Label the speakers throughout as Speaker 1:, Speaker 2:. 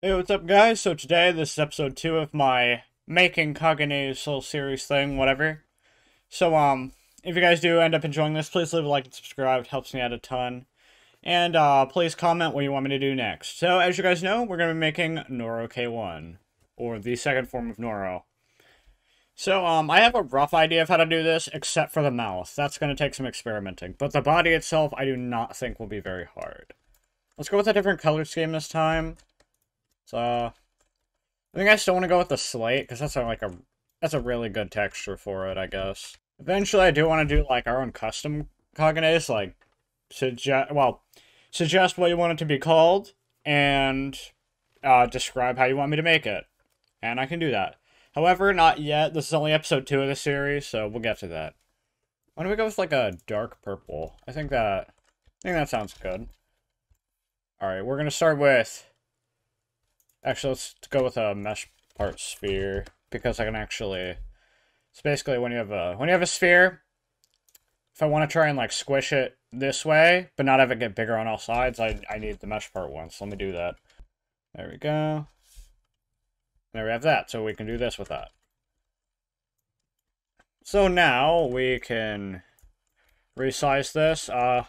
Speaker 1: Hey, what's up, guys? So today, this is episode two of my making Kagune Soul series thing, whatever. So, um, if you guys do end up enjoying this, please leave a like and subscribe. It helps me out a ton. And, uh, please comment what you want me to do next. So, as you guys know, we're going to be making Noro K1, or the second form of Noro. So, um, I have a rough idea of how to do this, except for the mouth. That's going to take some experimenting. But the body itself, I do not think will be very hard. Let's go with a different color scheme this time. So, I think I still want to go with the slate, because that's a, like a, that's a really good texture for it, I guess. Eventually, I do want to do, like, our own custom Kagunes, like, suggest, well, suggest what you want it to be called, and, uh, describe how you want me to make it. And I can do that. However, not yet. This is only episode two of the series, so we'll get to that. Why don't we go with like a dark purple? I think that I think that sounds good. Alright, we're gonna start with actually let's go with a mesh part sphere because I can actually it's basically when you have a when you have a sphere if I want to try and like squish it this way, but not have it get bigger on all sides, I I need the mesh part one. So let me do that. There we go. There we have that, so we can do this with that. So now we can resize this. Uh,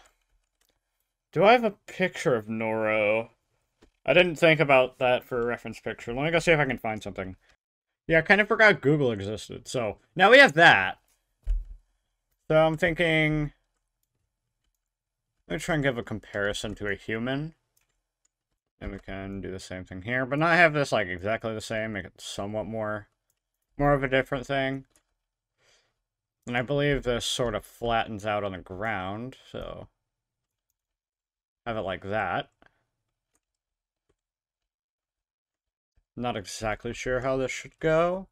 Speaker 1: do I have a picture of Noro? I didn't think about that for a reference picture. Let me go see if I can find something. Yeah, I kind of forgot Google existed. So now we have that. So I'm thinking... Let me try and give a comparison to a human. And we can do the same thing here, but not have this like exactly the same, make it somewhat more, more of a different thing. And I believe this sort of flattens out on the ground, so have it like that. Not exactly sure how this should go.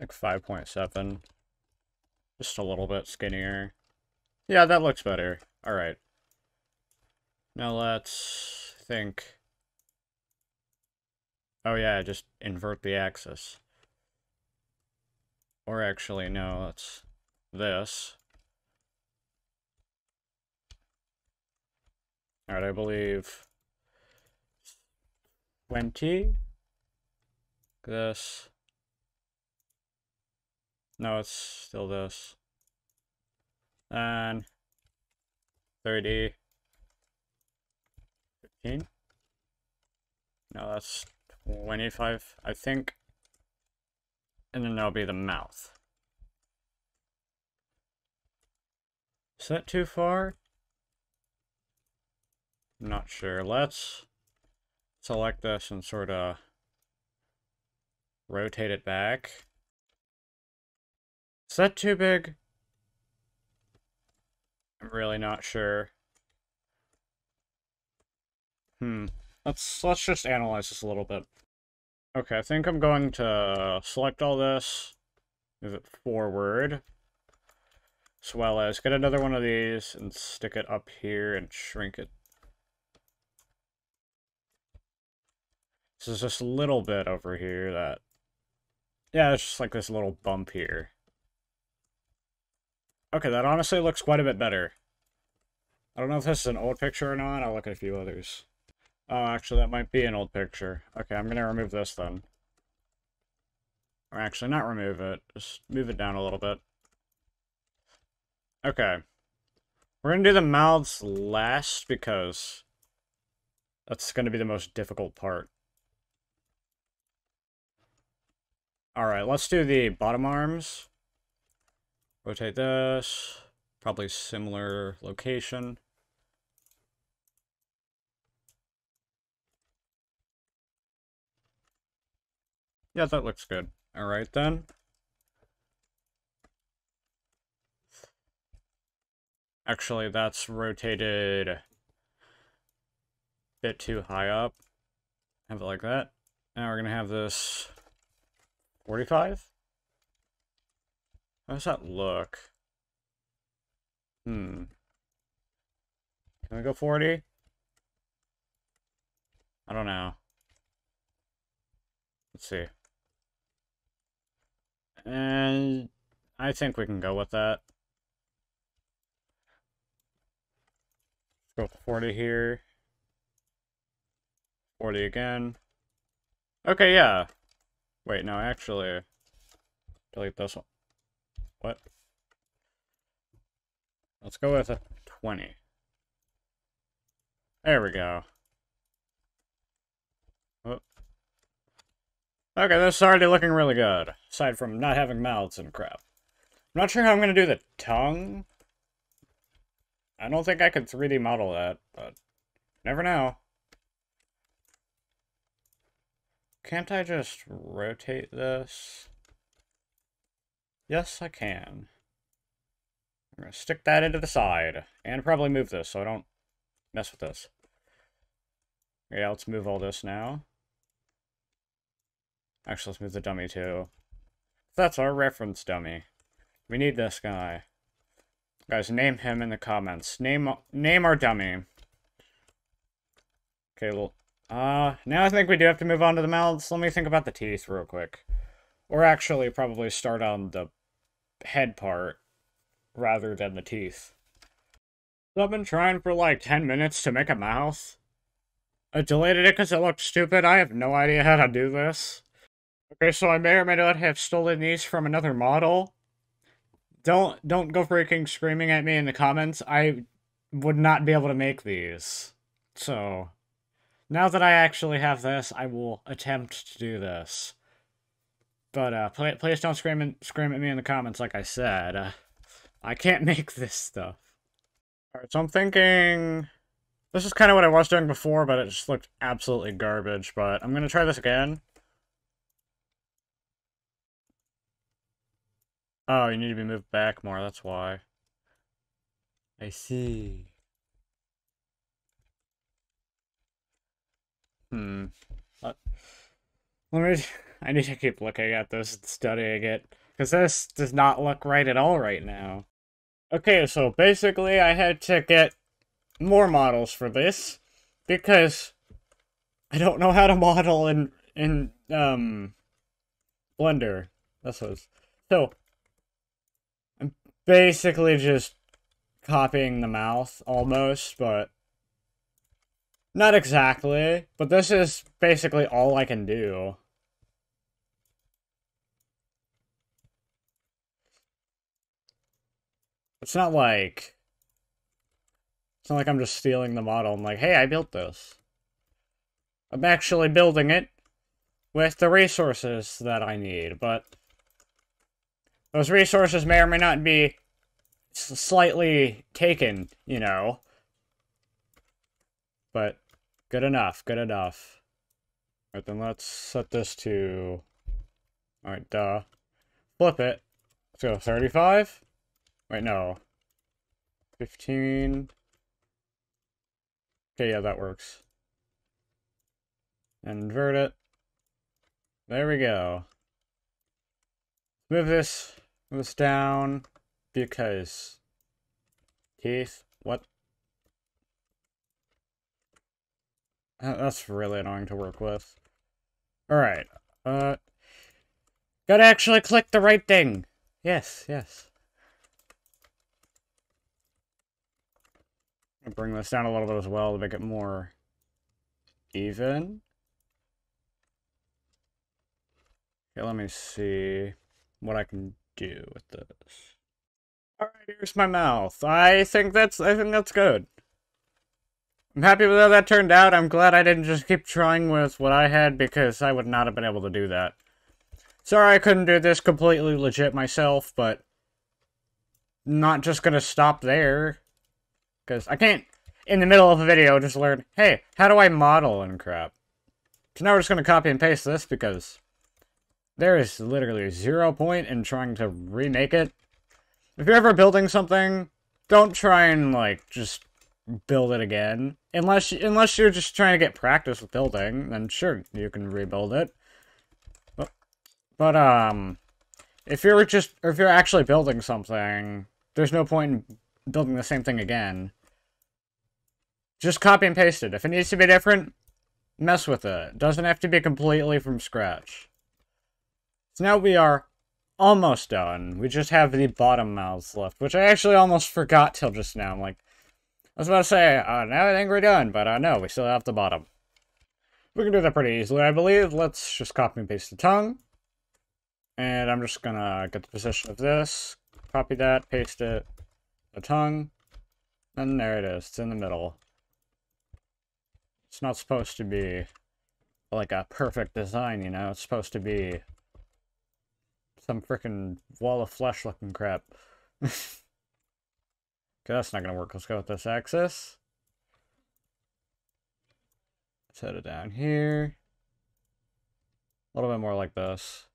Speaker 1: Like 5.7. Just a little bit skinnier. Yeah, that looks better. Alright. Now let's think. Oh yeah, just invert the axis. Or actually, no, it's this. Alright, I believe 20. This. No, it's still this. And 30. 15? No, that's 25, I think. And then that'll be the mouth. Is that too far? Not sure. Let's select this and sort of rotate it back. Is that too big? I'm really not sure. Hmm. Let's let's just analyze this a little bit. Okay, I think I'm going to select all this, move it forward, as well as get another one of these and stick it up here and shrink it. Is just a little bit over here that, yeah, it's just like this little bump here. Okay, that honestly looks quite a bit better. I don't know if this is an old picture or not, I'll look at a few others. Oh, actually, that might be an old picture. Okay, I'm going to remove this then. Or actually, not remove it. Just move it down a little bit. Okay. We're going to do the mouths last because that's going to be the most difficult part. Alright, let's do the bottom arms. Rotate this. Probably similar location. Yeah, that looks good. Alright then. Actually, that's rotated a bit too high up. Have it like that. Now we're going to have this 45? How does that look? Hmm. Can we go 40? I don't know. Let's see. And I think we can go with that. Let's go 40 here. 40 again. Okay, yeah. Wait, no, actually... Delete this one. What? Let's go with a 20. There we go. Oh. Okay, this is already looking really good. Aside from not having mouths and crap. I'm not sure how I'm going to do the tongue. I don't think I could 3D model that, but never know. Can't I just rotate this? Yes, I can. I'm going to stick that into the side. And probably move this so I don't mess with this. Yeah, let's move all this now. Actually, let's move the dummy too. That's our reference dummy. We need this guy. Guys, name him in the comments. Name name our dummy. Okay, well, uh, now I think we do have to move on to the mouths. Let me think about the teeth real quick. Or actually, probably start on the head part rather than the teeth. So I've been trying for like 10 minutes to make a mouth. I deleted it because it looked stupid. I have no idea how to do this. Okay, so I may or may not have stolen these from another model. Don't don't go freaking screaming at me in the comments. I would not be able to make these. So, now that I actually have this, I will attempt to do this. But uh, please, please don't scream and, scream at me in the comments like I said. Uh, I can't make this stuff. Alright, so I'm thinking... This is kind of what I was doing before, but it just looked absolutely garbage. But I'm going to try this again. Oh, you need to be moved back more, that's why. I see. Hmm. Let, let me... I need to keep looking at this and studying it. Because this does not look right at all right now. Okay, so basically I had to get more models for this. Because I don't know how to model in, in, um, Blender. This was... So, I'm basically just copying the mouth almost, but not exactly. But this is basically all I can do. It's not like it's not like I'm just stealing the model. I'm like, hey, I built this. I'm actually building it with the resources that I need, but those resources may or may not be slightly taken, you know. But good enough, good enough. Alright, then let's set this to... Alright, duh. Flip it. Let's go 35? Wait, no. 15... Okay, yeah, that works. Invert it. There we go. Move this move this down because Keith, what? That's really annoying to work with. Alright, uh, gotta actually click the right thing. Yes, yes. Bring this down a little bit as well to make it more even. Okay, let me see what I can do with this. Alright, here's my mouth. I think that's I think that's good. I'm happy with how that turned out. I'm glad I didn't just keep trying with what I had because I would not have been able to do that. Sorry I couldn't do this completely legit myself, but not just gonna stop there. Because I can't, in the middle of a video, just learn, hey, how do I model and crap? So now we're just gonna copy and paste this because there is literally zero point in trying to remake it. If you're ever building something, don't try and, like, just build it again. Unless, unless you're just trying to get practice with building, then sure, you can rebuild it. But, but um, if you're just, or if you're actually building something, there's no point in building the same thing again. Just copy and paste it. If it needs to be different, mess with it. doesn't have to be completely from scratch. So now we are almost done. We just have the bottom mouths left, which I actually almost forgot till just now. I'm like, I was about to say, uh, now I think we're done, but uh, no, we still have the bottom. We can do that pretty easily, I believe. Let's just copy and paste the tongue. And I'm just gonna get the position of this, copy that, paste it, the tongue, and there it is. It's in the middle. It's not supposed to be like a perfect design, you know? It's supposed to be some freaking wall of flesh looking crap. okay, that's not gonna work. Let's go with this axis. Head it down here. A little bit more like this.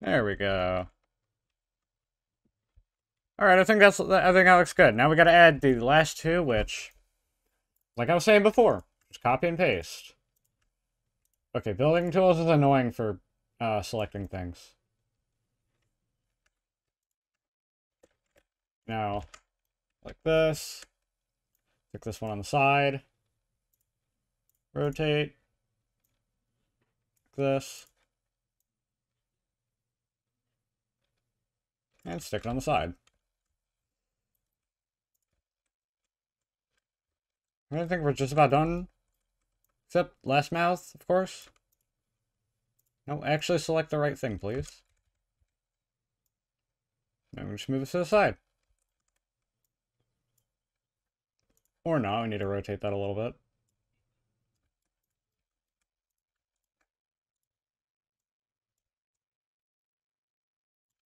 Speaker 1: There we go. Alright, I think that's I think that looks good. Now we gotta add the last two, which like I was saying before, just copy and paste. Okay, building tools is annoying for uh, selecting things. Now, like this. Stick this one on the side. Rotate. This. And stick it on the side. I think we're just about done. Except last mouth, of course. No, actually select the right thing, please. Now we just move this to the side. Or not, we need to rotate that a little bit.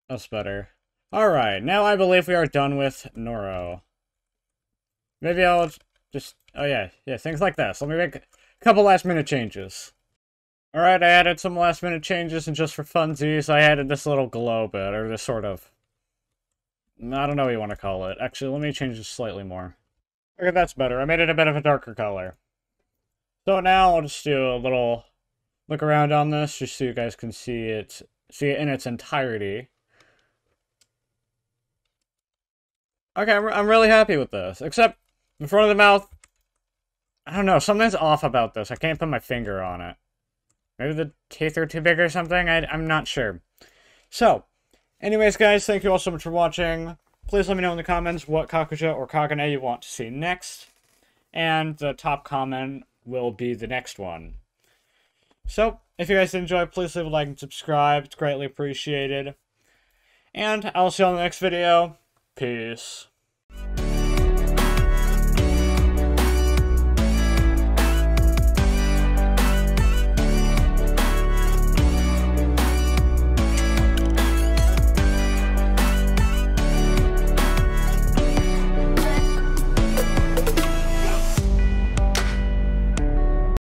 Speaker 1: That's better. Alright, now I believe we are done with Noro. Maybe I'll just... Oh yeah, yeah, things like this. Let me make a couple last minute changes. Alright, I added some last minute changes, and just for funsies, I added this little glow bit, or this sort of... I don't know what you want to call it. Actually, let me change this slightly more. Okay, that's better. I made it a bit of a darker color. So now I'll just do a little look around on this, just so you guys can see it, see it in its entirety. Okay, I'm, I'm really happy with this. Except, in front of the mouth, I don't know, something's off about this. I can't put my finger on it. Maybe the teeth are too big or something? I, I'm not sure. So, anyways, guys, thank you all so much for watching. Please let me know in the comments what Kakuja or Kagune you want to see next. And the top comment will be the next one. So, if you guys enjoyed, please leave a like and subscribe. It's greatly appreciated. And I'll see you on the next video. Peace.